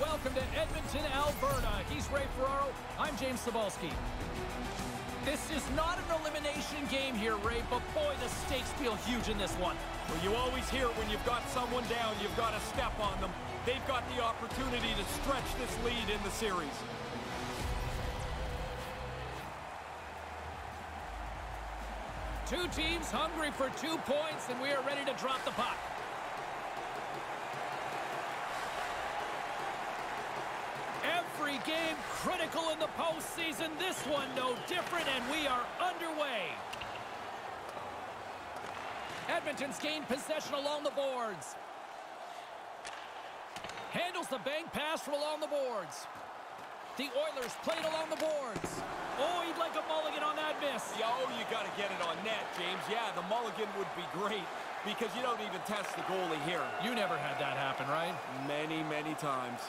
welcome to Edmonton, Alberta. He's Ray Ferraro. I'm James Cybulski. This is not an elimination game here, Ray, but boy, the stakes feel huge in this one. Well, you always hear when you've got someone down, you've got to step on them. They've got the opportunity to stretch this lead in the series. Two teams hungry for two points, and we are ready to drop the puck. Every game critical in the postseason. This one no different, and we are underway. Edmonton's gained possession along the boards. Handles the bank pass from along the boards. The Oilers played along the boards. Oh, he'd like a mulligan on that miss. Yeah, oh, you got to get it on net, James. Yeah, the mulligan would be great because you don't even test the goalie here. You never had that happen, right? Many, many times.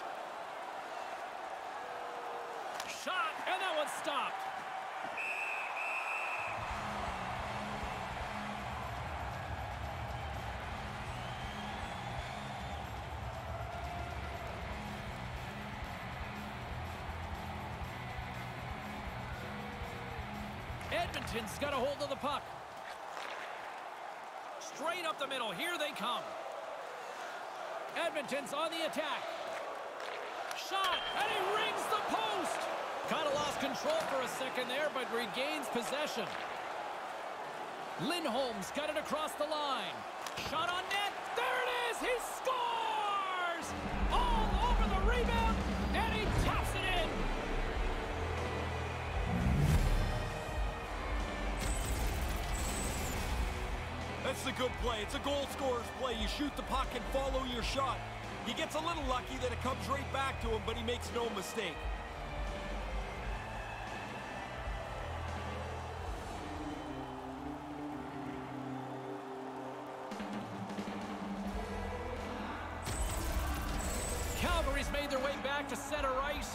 Shot, and that one stopped. Edmonton's got a hold of the puck. Straight up the middle. Here they come. Edmonton's on the attack. Shot, and he rings the post. Kind of lost control for a second there, but regains possession. Lindholm's got it across the line. Shot on net. There it is. He scores! All over the rebound, and he taps it in. That's a good play. It's a goal scorer's play. You shoot the puck and follow your shot. He gets a little lucky that it comes right back to him, but he makes no mistake.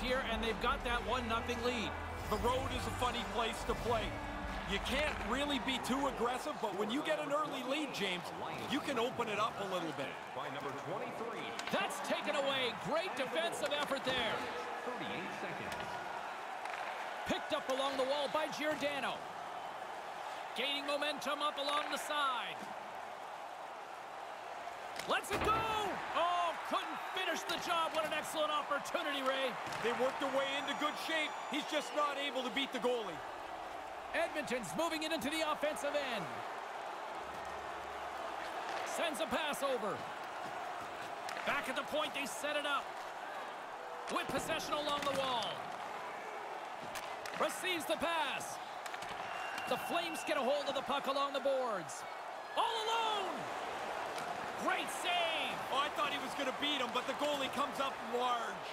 Here, and they've got that 1-0 lead. The road is a funny place to play. You can't really be too aggressive, but when you get an early lead, James, you can open it up a little bit. By number 23, That's taken away. Great defensive effort there. 38 seconds. Picked up along the wall by Giordano. Gaining momentum up along the side. Let's it go! Finish the job. What an excellent opportunity, Ray. They worked their way into good shape. He's just not able to beat the goalie. Edmonton's moving it into the offensive end. Sends a pass over. Back at the point, they set it up. With possession along the wall. Receives the pass. The Flames get a hold of the puck along the boards. All alone! Great save! Oh, I thought he was going to beat him, but the goalie comes up large.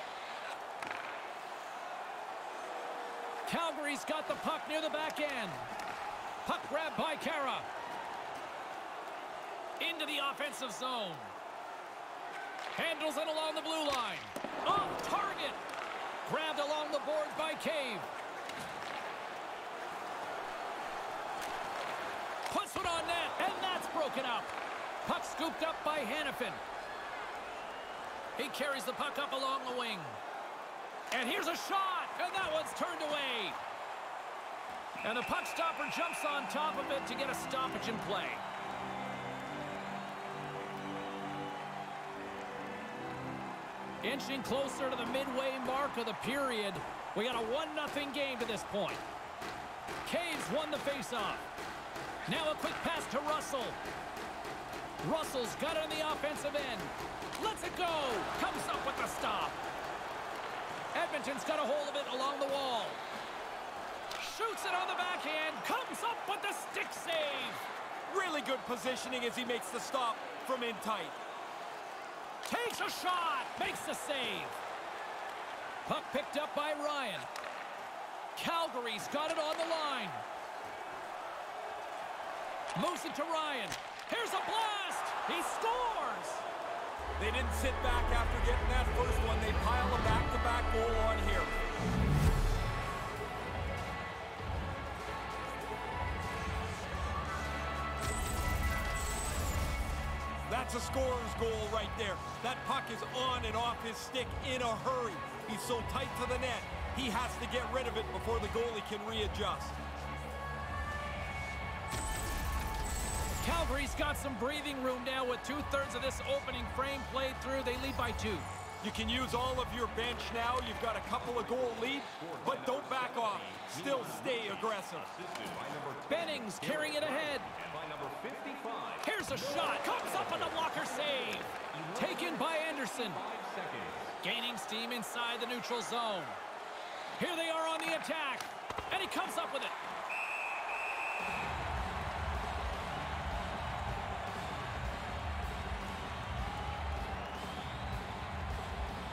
Calgary's got the puck near the back end. Puck grabbed by Khaira. Into the offensive zone. Handles it along the blue line. Off target. Grabbed along the board by Cave. Puts it on net, and that's broken up. Puck scooped up by Hanifin. He carries the puck up along the wing. And here's a shot, and that one's turned away. And the puck stopper jumps on top of it to get a stoppage in play. Inching closer to the midway mark of the period. We got a 1-0 game to this point. Caves won the faceoff. Now a quick pass to Russell. Russell's got it on the offensive end. Lets it go. Comes up with the stop. Edmonton's got a hold of it along the wall. Shoots it on the backhand. Comes up with the stick save. Really good positioning as he makes the stop from in tight. Takes a shot. Makes the save. Puck picked up by Ryan. Calgary's got it on the line. Moves it to Ryan. Here's a blast. He scores. They didn't sit back after getting that first one. They pile a back-to-back goal on here. That's a scorer's goal right there. That puck is on and off his stick in a hurry. He's so tight to the net, he has to get rid of it before the goalie can readjust. Calgary's got some breathing room now with two-thirds of this opening frame played through. They lead by two. You can use all of your bench now. You've got a couple of goal lead, but don't back off. Still stay aggressive. Bennings carrying it ahead. By number 55. Here's a shot. Comes up on the blocker save. Taken by Anderson. Gaining steam inside the neutral zone. Here they are on the attack. And he comes up with it.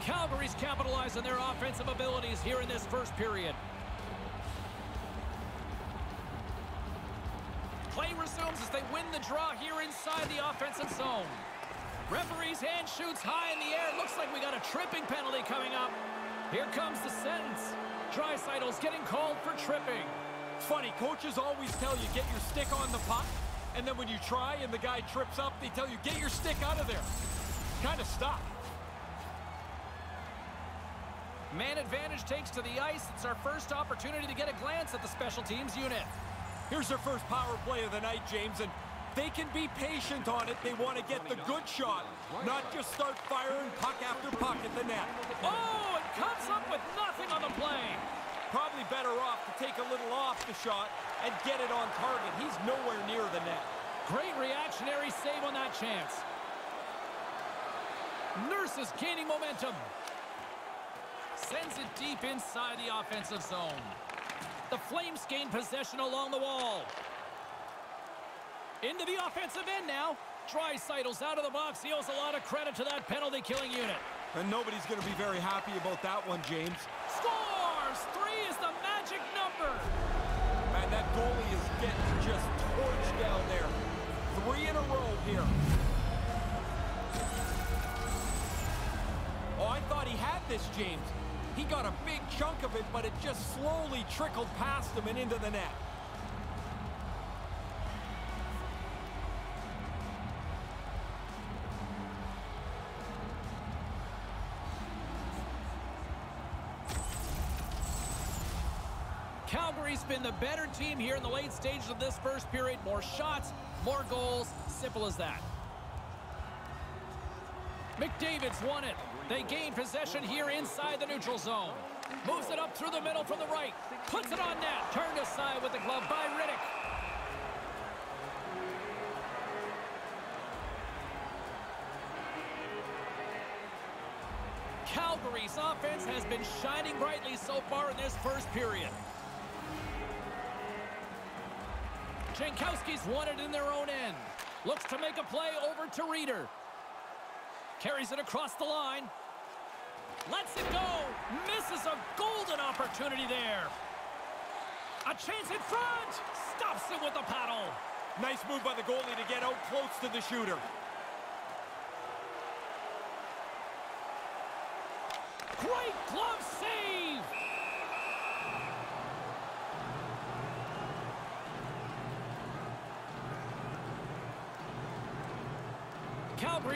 Calgary's capitalized on their offensive abilities here in this first period. Play resumes as they win the draw here inside the offensive zone. Referee's hand shoots high in the air. Looks like we got a tripping penalty coming up. Here comes the sentence. Draisaitl's getting called for tripping. Funny, coaches always tell you get your stick on the puck, and then when you try and the guy trips up, they tell you get your stick out of there. Kind of stop. Man advantage takes to the ice. It's our first opportunity to get a glance at the special teams unit. Here's their first power play of the night, James, and they can be patient on it. They want to get the good shot, not just start firing puck after puck at the net. Oh, it comes up with nothing on the play. Probably better off to take a little off the shot and get it on target. He's nowhere near the net. Great reactionary save on that chance. Nurse is gaining momentum. Sends it deep inside the offensive zone. The Flames gain possession along the wall. Into the offensive end now. Draisaitl's out of the box. He owes a lot of credit to that penalty-killing unit. And nobody's going to be very happy about that one, James. Scores! Three is the magic number. Man, that goalie is getting just torched down there. Three in a row here. Oh, I thought he had this, James. He got a big chunk of it, but it just slowly trickled past him and into the net. Calgary's been the better team here in the late stages of this first period. More shots, more goals. Simple as that. McDavid's won it. They gain possession here inside the neutral zone. Moves it up through the middle from the right. Puts it on net. Turned aside with the glove by Rittich. Calgary's offense has been shining brightly so far in this first period. Jankowski's won it in their own end. Looks to make a play over to Rieder. Carries it across the line. Lets it go. Misses a golden opportunity there. A chance in front. Stops it with the paddle. Nice move by the goalie to get out close to the shooter. Great glove save.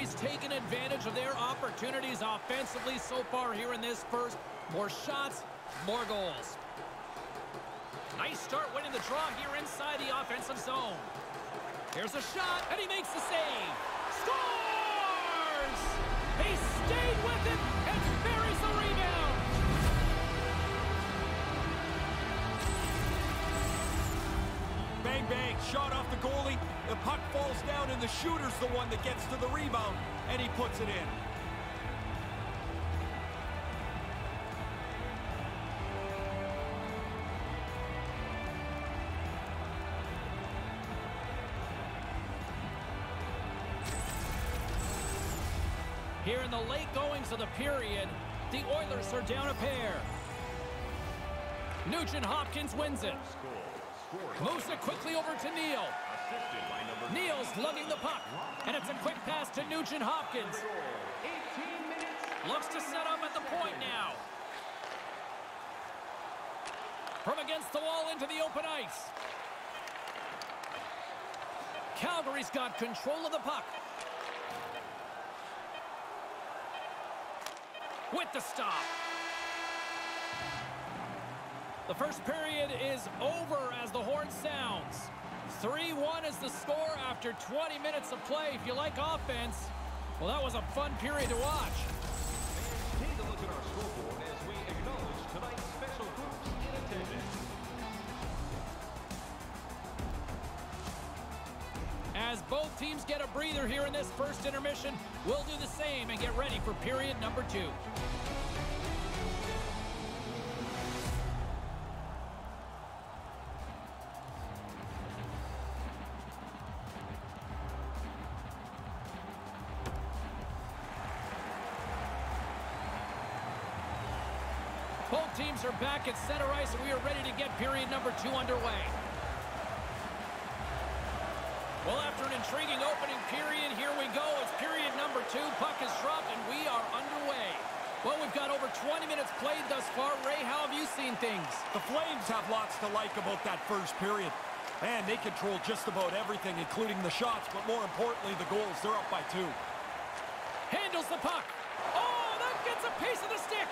Calgary's taken advantage of their opportunities offensively so far here in this first. More shots, more goals. Nice start winning the draw here inside the offensive zone. Here's a shot, and he makes the save. Scores! He stayed with it Bang, shot off the goalie. The puck falls down, and the shooter's the one that gets to the rebound, and he puts it in. Here in the late goings of the period, the Oilers are down a pair. Nugent Hopkins wins it. Moves it quickly over to Neal. Neal's lugging the puck. And it's a quick pass to Nugent Hopkins. Looks to set up at the point now. From against the wall into the open ice. Calgary's got control of the puck. With the stop. The first period is over as the horn sounds. 3-1 is the score after 20 minutes of play. If you like offense, well, that was a fun period to watch. Take a look at our scoreboard as we acknowledge tonight's special groups in attendance. As both teams get a breather here in this first intermission, we'll do the same and get ready for period number two. Back at center ice, and we are ready to get period number two underway. Well, after an intriguing opening period, here we go. It's period number two. Puck is dropped, and we are underway. Well, we've got over 20 minutes played thus far. Ray, how have you seen things? The Flames have lots to like about that first period. Man, they control just about everything, including the shots, but more importantly, the goals. They're up by two. Handles the puck. Oh, that gets a piece of the stick.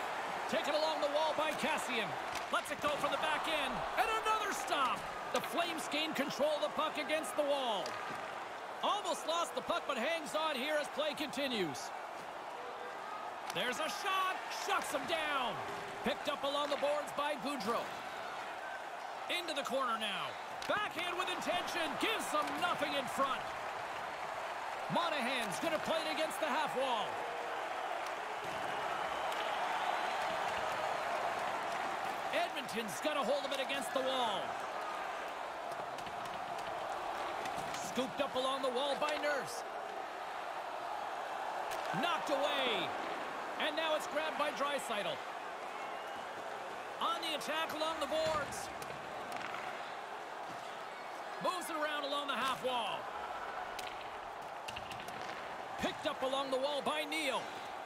Taken along the wall by Kassian. Lets it go from the back end. And another stop. The Flames gain control of the puck against the wall. Almost lost the puck, but hangs on here as play continues. There's a shot. Shuts him down. Picked up along the boards by Gaudreau. Into the corner now. Backhand with intention. Gives them nothing in front. Monahan's going to play it against the half wall. Edmonton's going to hold it against the wall. Scooped up along the wall by Nurse. Knocked away. And now it's grabbed by Draisaitl. On the attack along the boards. Moves it around along the half wall. Picked up along the wall by Neal.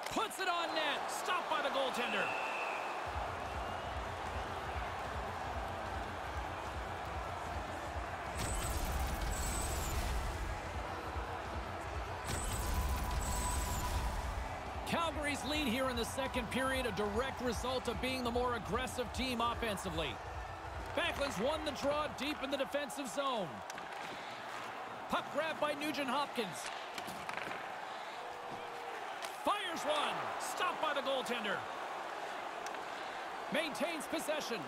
Puts it on net. Stopped by the goaltender. Lead here in the second period, a direct result of being the more aggressive team offensively. Backlund's won the draw deep in the defensive zone. Puck grab by Nugent Hopkins. Fires one. Stopped by the goaltender. Maintains possession.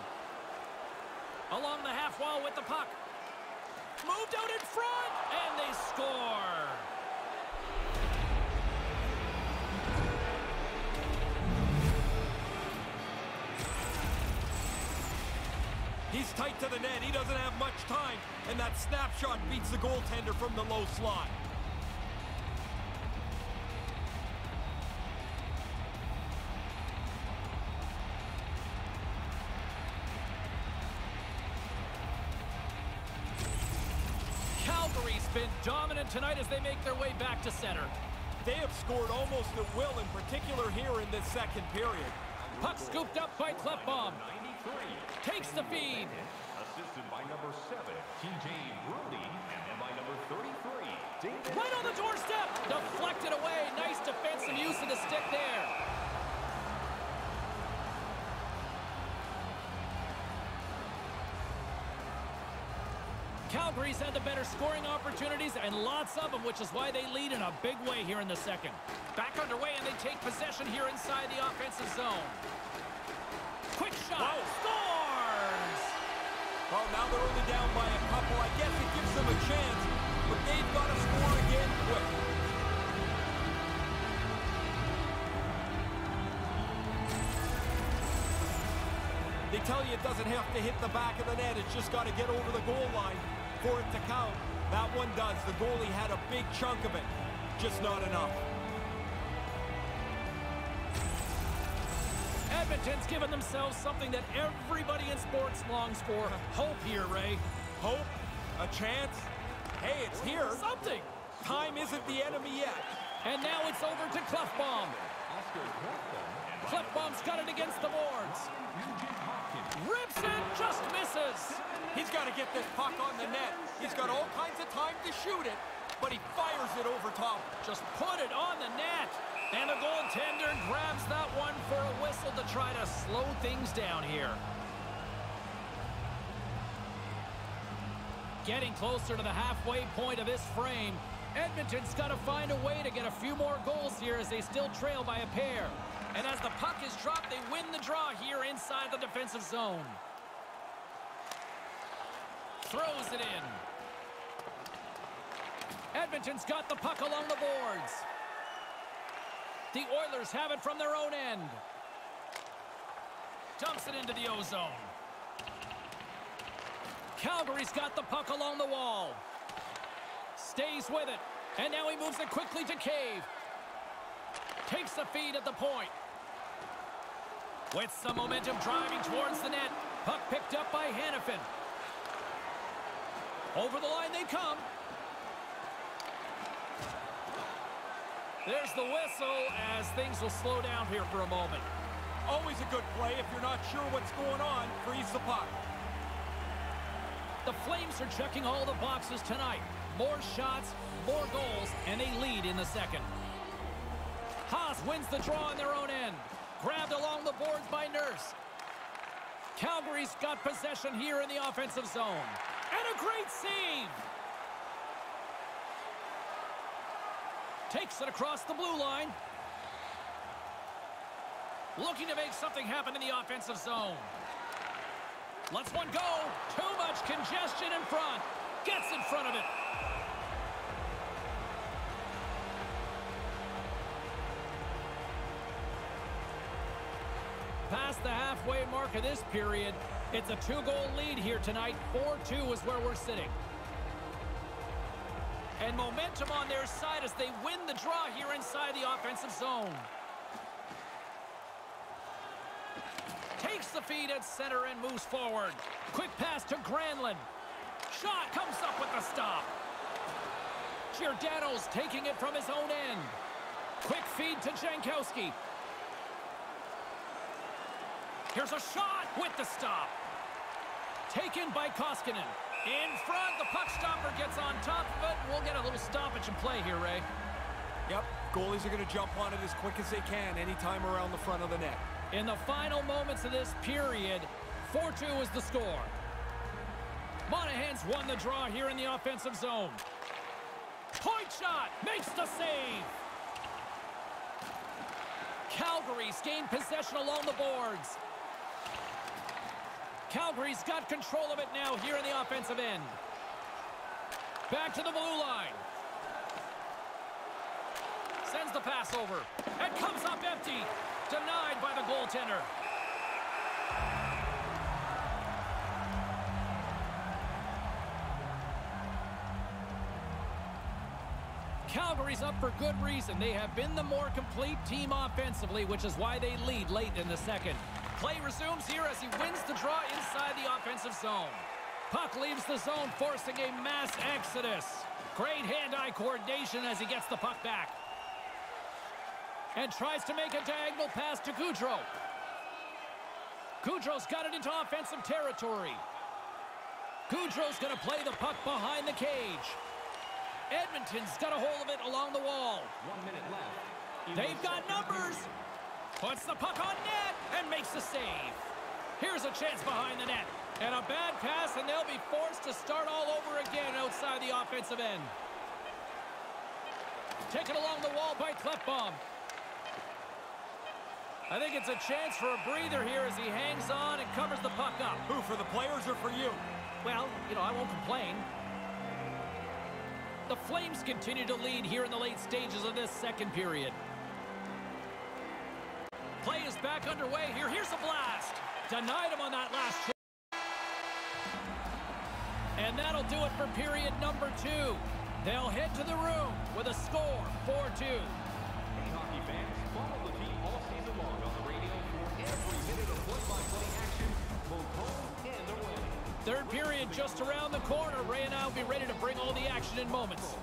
Along the half wall with the puck. Moved out in front, and they score. He's tight to the net. He doesn't have much time. And that snapshot beats the goaltender from the low slot. Calgary's been dominant tonight as they make their way back to center. They have scored almost at will, in particular here in this second period. Puck scooped up by Klefbom. 93. Takes the feed. Assisted by number 7, TJ Brodie, and then by number 33, David Right on the doorstep. Deflected away. Nice defensive use of the stick there. Calgary's had the better scoring opportunities and lots of them, which is why they lead in a big way here in the second. Back underway, and they take possession here inside the offensive zone. Shot. Wow. Scores! Well, now they're only down by a couple. I guess it gives them a chance, but they've got to score again quick. They tell you it doesn't have to hit the back of the net. It's just got to get over the goal line for it to count. That one does. The goalie had a big chunk of it. Just not enough. Edmonton's given themselves something that everybody in sports longs for. Hope here, Ray. Hope? A chance? Hey, it's here. Something. Time isn't the enemy yet. And now it's over to Klefbom. Oscar Klefbom, and by Klefbom's got it against the boards. Rips it, just misses. He's got to get this puck on the net. He's got all kinds of time to shoot it, but he fires it over top. Just put it on the net. And the goaltender grabs that one for a whistle to try to slow things down here. Getting closer to the halfway point of this frame. Edmonton's got to find a way to get a few more goals here as they still trail by a pair. And as the puck is dropped, they win the draw here inside the defensive zone. Throws it in. Edmonton's got the puck along the boards. The Oilers have it from their own end. Dumps it into the ozone. Calgary's got the puck along the wall. Stays with it. And now he moves it quickly to Cave. Takes the feed at the point. With some momentum driving towards the net. Puck picked up by Hanifin. Over the line they come. There's the whistle as things will slow down here for a moment. Always a good play if you're not sure what's going on. Freeze the puck. The Flames are checking all the boxes tonight. More shots, more goals, and they lead in the second. Haas wins the draw on their own end. Grabbed along the boards by Nurse. Calgary's got possession here in the offensive zone. And a great save! Takes it across the blue line. Looking to make something happen in the offensive zone. Let's one go. Too much congestion in front. Gets in front of it. Past the halfway mark of this period, it's a two-goal lead here tonight. 4-2 is where we're sitting. And momentum on their side as they win the draw here inside the offensive zone. Takes the feed at center and moves forward. Quick pass to Granlund. Shot comes up with the stop. Giordano's taking it from his own end. Quick feed to Jankowski. Here's a shot with the stop. Taken by Koskinen. In front, the puck stopper gets on top of it. We'll get a little stoppage in play here, Ray. Yep, goalies are going to jump on it as quick as they can anytime around the front of the net. In the final moments of this period, 4-2 is the score. Monahan's won the draw here in the offensive zone. Point shot makes the save. Calgary's gained possession along the boards. Calgary's got control of it now here in the offensive end. Back to the blue line. Sends the pass over. And comes up empty. Denied by the goaltender. Calgary's up for good reason. They have been the more complete team offensively, which is why they lead late in the second. Play resumes here as he wins the draw inside the offensive zone. Puck leaves the zone, forcing a mass exodus. Great hand-eye coordination as he gets the puck back. And tries to make a diagonal pass to Gaudreau. Gaudreau's got it into offensive territory. Gaudreau's going to play the puck behind the cage. Edmonton's got a hold of it along the wall. One minute left. They've got numbers. Puts the puck on net and makes the save. Here's a chance behind the net. And a bad pass, and they'll be forced to start all over again outside the offensive end. Taken along the wall by Klefbom. I think it's a chance for a breather here as he hangs on and covers the puck up. Who, for the players or for you? Well, you know, I won't complain. The Flames continue to lead here in the late stages of this second period. Underway here. Here's a blast. Denied him on that last shot. And that'll do it for period number two. They'll head to the room with a score, 4-2. Hey, hockey fans, follow the team all season long on the radio for every minute of play-by-play action, both home and away. Third period just around the corner. Ray and I will be ready to bring all the action in moments.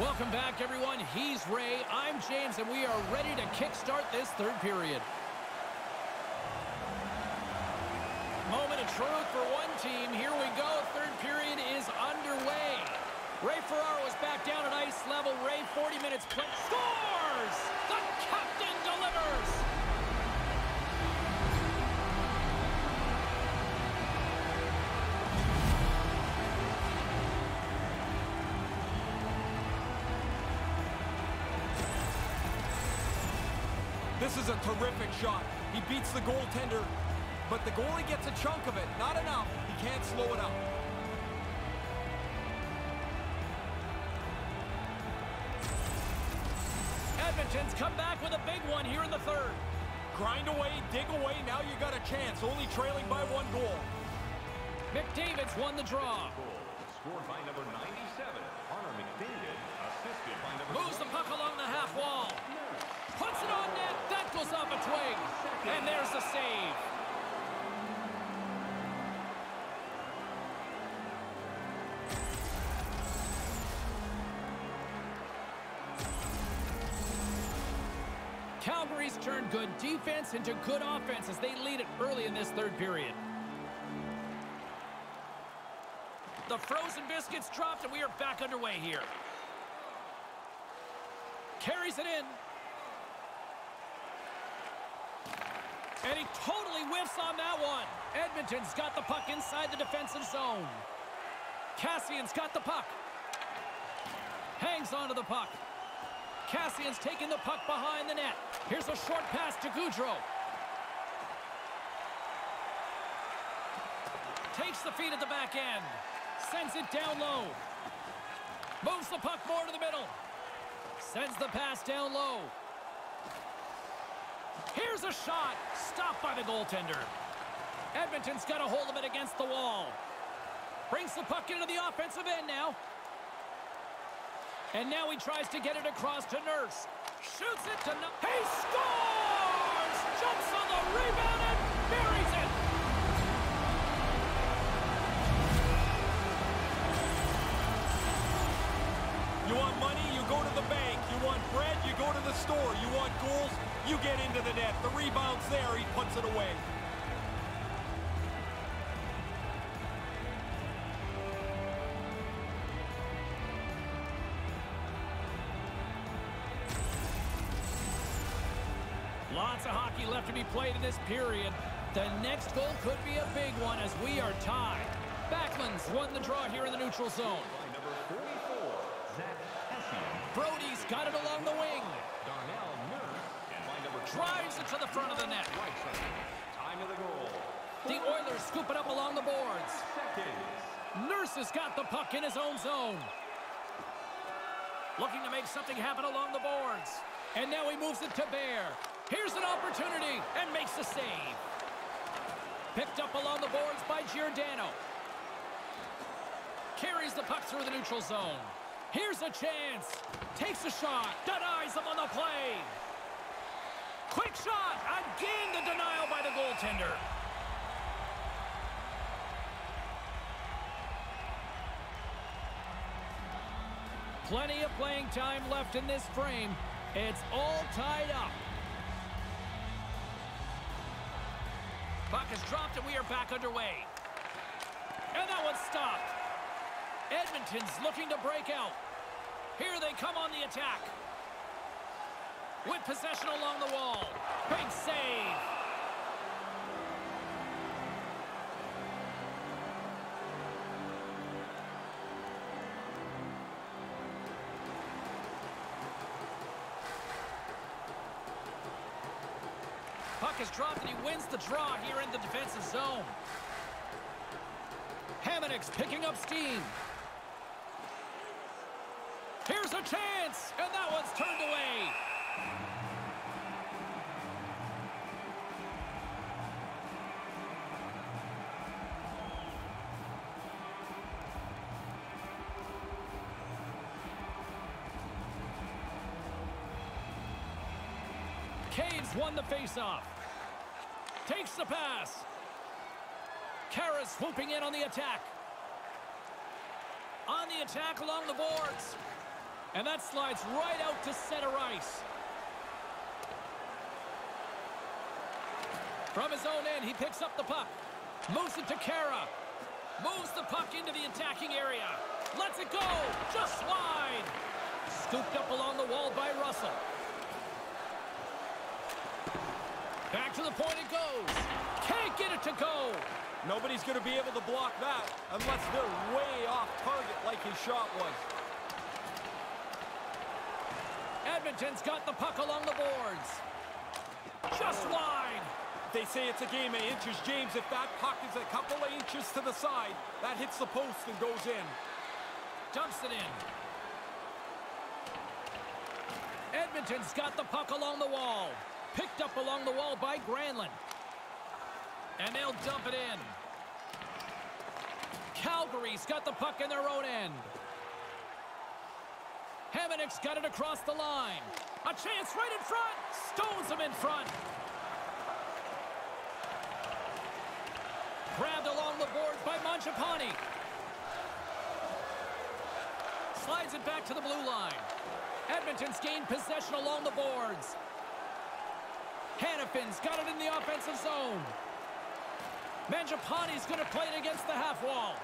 Welcome back, everyone. He's Ray. I'm James, and we are ready to kickstart this third period. Moment of truth for one team. Here we go. Third period is underway. Ray Ferraro is back down at ice level. Ray, 40 minutes play. Scores! The This is a terrific shot. He beats the goaltender, but the goalie gets a chunk of it. Not enough. He can't slow it up. Edmonton's come back with a big one here in the third. Grind away, dig away. Now you got a chance. Only trailing by one goal. McDavid's won the draw. Goal scored by number 97, Connor McDavid, assisted by number Moves the puck along the half wall. Puts it on net. That goes off a twig. And there's the save. Calgary's turned good defense into good offense as they lead it early in this third period. The frozen biscuits dropped and we are back underway here. Carries it in. And he totally whiffs on that one. Edmonton's got the puck inside the defensive zone. Kassian's got the puck. Hangs onto the puck. Kassian's taking the puck behind the net. Here's a short pass to Gaudreau. Takes the feed at the back end. Sends it down low. Moves the puck more to the middle. Sends the pass down low. Here's a shot. Stopped by the goaltender. Edmonton's got a hold of it against the wall. Brings the puck into the offensive end now. And now he tries to get it across to Nurse. Shoots it to... He scores! Jumps on the rebound You want goals, you get into the net. The rebound's there, he puts it away. Lots of hockey left to be played in this period. The next goal could be a big one as we are tied. Backlund's won the draw here in the neutral zone. by number 44, Zach Kassian, Brodie's got it along the wing. Darnell Nurse, and by number Drives it to the front of the net. Time of the goal, The Oilers scoop it up along the boards. seconds. Nurse has got the puck in his own zone. Looking to make something happen along the boards. And now he moves it to Bear. Here's an opportunity and makes the save. Picked up along the boards by Giordano. Carries the puck through the neutral zone. Here's a chance. Takes a shot. Denies him on the play. Quick shot. Again the denial by the goaltender. Plenty of playing time left in this frame. It's all tied up. Puck is dropped and we are back underway. And that one's stopped. Edmonton's looking to break out. Here they come on the attack. With possession along the wall. Big save. Puck is dropped and he wins the draw here in the defensive zone. Hamonic's picking up steam. Here's a chance, and that one's turned away. Caves won the faceoff. Takes the pass. Khaira swooping in on the attack. On the attack along the boards. And that slides right out to center ice. From his own end, he picks up the puck. Moves it to Khaira. Moves the puck into the attacking area. Lets it go. Just wide. Scooped up along the wall by Russell. Back to the point it goes. Can't get it to go. Nobody's going to be able to block that unless they're way off target like his shot was. Edmonton's got the puck along the boards. Just wide. They say it's a game of inches. James, if that puck is a couple of inches to the side, that hits the post and goes in. Dumps it in. Edmonton's got the puck along the wall. Picked up along the wall by Granlund. And they'll dump it in. Calgary's got the puck in their own end. Hamonic's got it across the line. A chance right in front. Stones him in front. Grabbed along the boards by Mangiapane. Slides it back to the blue line. Edmonton's gained possession along the boards. Hanifin's got it in the offensive zone. Mangiapane's going to play it against the half wall.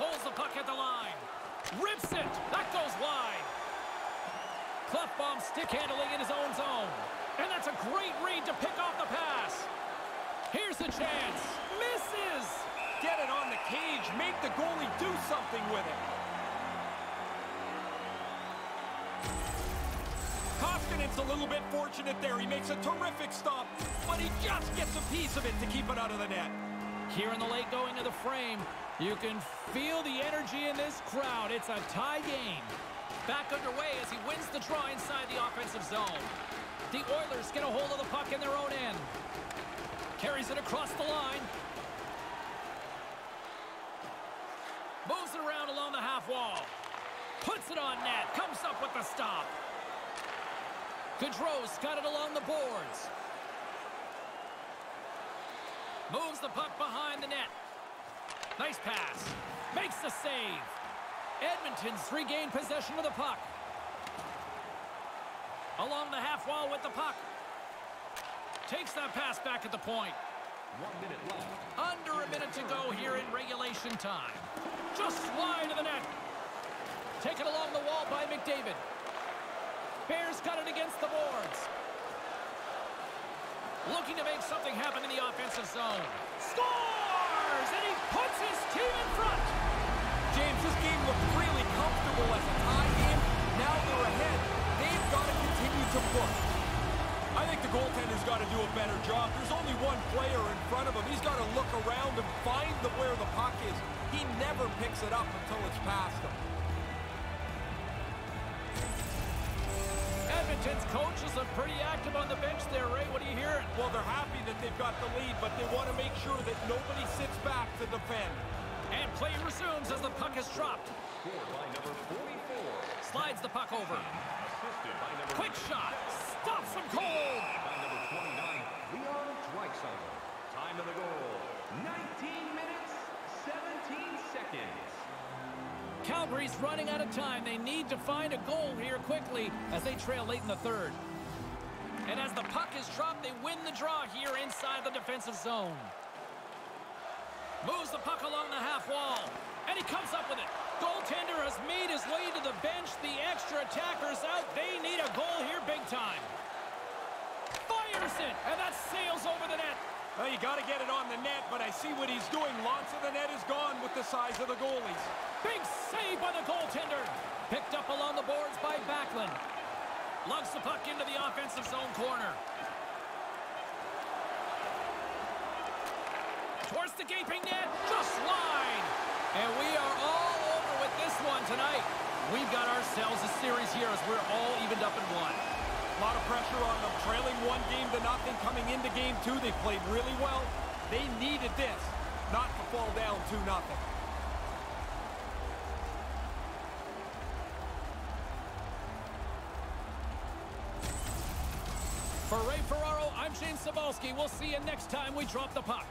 Holds the puck at the line. Rips it. That goes wide. Klefbom stick handling in his own zone. And that's a great read to pick off the pass. Here's the chance. Misses. Get it on the cage. Make the goalie do something with it. Koskinen's a little bit fortunate there. He makes a terrific stop, but he just gets a piece of it to keep it out of the net. Here in the late going of the frame, you can feel the energy in this crowd. It's a tie game. Back underway as he wins the draw inside the offensive zone. The Oilers get a hold of the puck in their own end. Carries it across the line. Moves it around along the half wall. Puts it on net. Comes up with the stop. Gaudreau's got it along the boards. Moves the puck behind the net. Nice pass. Makes the save. Edmonton's regained possession of the puck. Along the half wall with the puck. Takes that pass back at the point. One minute left. Under a minute to go here in regulation time. Just wide of the net. Taken along the wall by McDavid. Bears got it against the boards. Looking to make something happen in the offensive zone. Scores! And he puts his team in front. James, this game looked really comfortable as a tie game. Now they're ahead. They've got to continue to push. I think the goaltender's got to do a better job. There's only one player in front of him. He's got to look around and find the, where the puck is. He never picks it up until it's past him. Edmonton's coach is pretty active on the bench there, Ray. What are you hearing? Well, they're happy that they've got the lead, but they want to make sure that nobody sits back to defend. And play resumes as the puck is dropped. Scored by number 44. Slides the puck over. Assisted by number Quick shot. Stops him cold. by number 29, Leon Draisaitl. Time of the goal, 19 minutes, 17 seconds. Calgary's running out of time. They need to find a goal here quickly as they trail late in the third. And as the puck is dropped, they win the draw here inside the defensive zone. Moves the puck along the half wall. And he comes up with it. Goaltender has made his way to the bench. The extra attacker's out. They need a goal here big time. Fires it. And that sails over the net. Well, you got to get it on the net, but I see what he's doing. Lots of the net is gone with the size of the goalies. Big save by the goaltender. Picked up along the boards by Backlund. Lugs the puck into the offensive zone corner. Towards the gaping net, just wide. And we are all over with this one tonight. We've got ourselves a series here as we're all evened up in one. A lot of pressure on them. Trailing one game to nothing coming into game two. They played really well. They needed this, not to fall down 2 nothing. For Ray Ferraro, I'm James Cybulski. We'll see you next time we drop the puck.